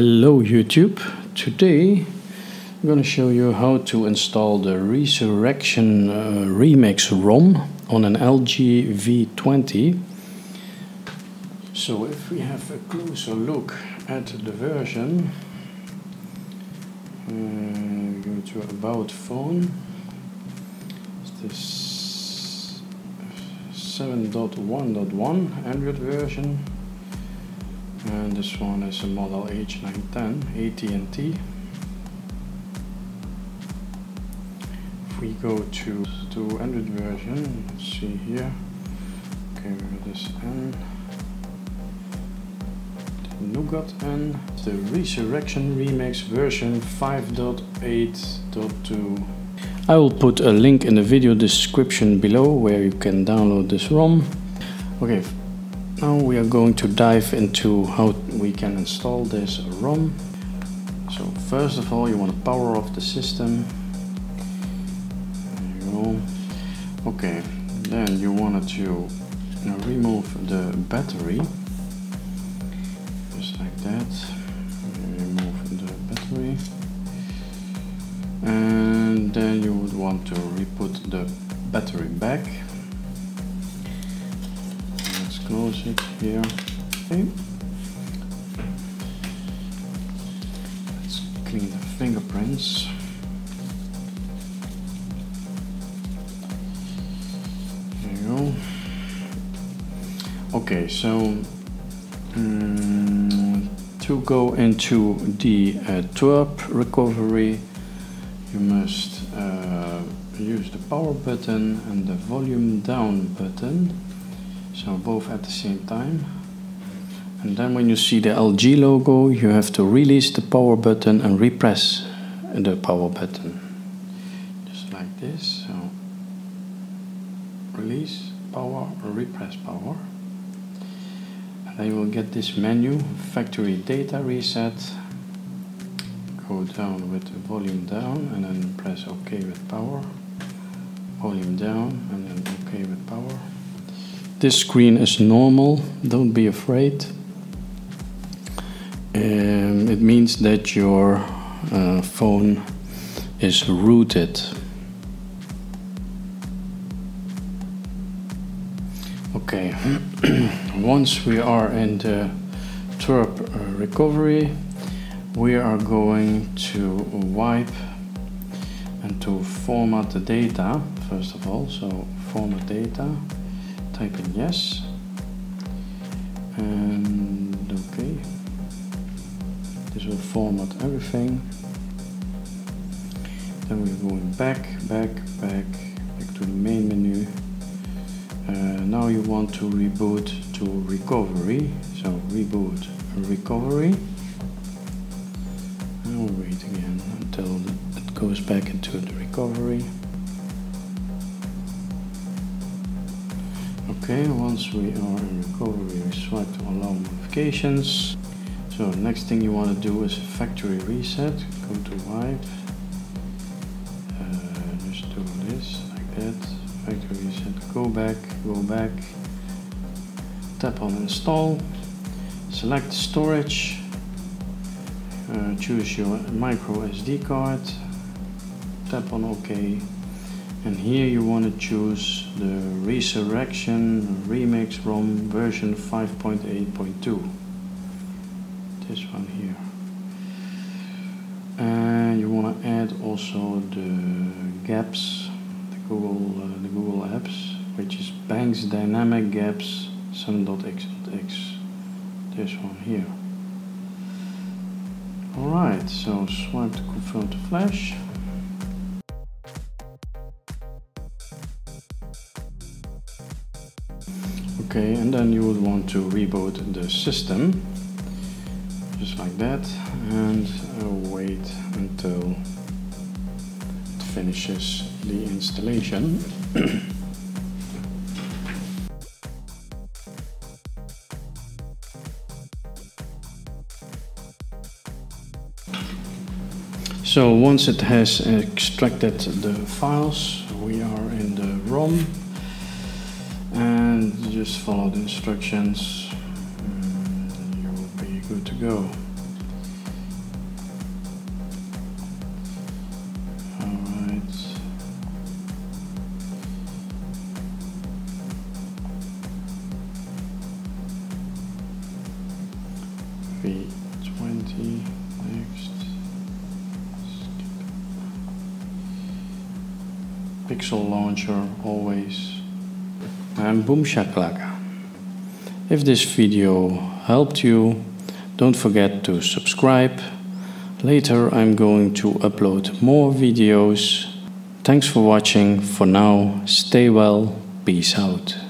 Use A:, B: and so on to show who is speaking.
A: Hello YouTube. Today I'm going to show you how to install the Resurrection uh, Remix ROM on an LG V20. So if we have a closer look at the version, uh, go to about phone. This 7.1.1 Android version and this one is a model H910 AT&T if we go to to Android version let's see here. Okay this N? The Nougat N. The Resurrection Remix version 5.8.2 I will put a link in the video description below where you can download this ROM. Okay now we are going to dive into how we can install this ROM. So first of all you want to power off the system. Okay, then you wanted to remove the battery. Just like that. Remove the battery. And then you would want to re-put the battery back close it here. Okay. Let's clean the fingerprints. There you go. Okay, so um, to go into the uh, TWRP recovery, you must uh, use the power button and the volume down button so both at the same time. And then when you see the LG logo you have to release the power button and repress the power button. Just like this so release power repress power. And then you will get this menu factory data reset. Go down with the volume down and then press OK with power. Volume down and then OK with power this screen is normal, don't be afraid. Um, it means that your uh, phone is rooted. Okay, once we are in the TWRP uh, recovery, we are going to wipe and to format the data first of all. So format data type in yes. And okay. This will format everything. Then we're going back back back back to the main menu. Uh, now you want to reboot to recovery. So reboot recovery. And we'll wait again until it goes back into the recovery Okay, once we are in recovery, we swipe to allow modifications. So next thing you want to do is factory reset. Go to wipe. Uh, just do this like that. Factory reset. Go back. Go back. Tap on install. Select storage. Uh, choose your micro SD card. Tap on OK and here you want to choose the Resurrection Remix ROM version 5.8.2 this one here. And you want to add also the GApps the Google uh, the Google apps which is Banks Dynamic GApps 7.x.x this one here. Alright so swipe to confirm to flash Okay, and then you would want to reboot the system, just like that, and uh, wait until it finishes the installation. So once it has extracted the files, we are in the ROM just follow the instructions and you will be good to go. V20, next, Pixel launcher, always and boom shakalaka if this video helped you don't forget to subscribe. Later I'm going to upload more videos. Thanks for watching. For now stay well. Peace out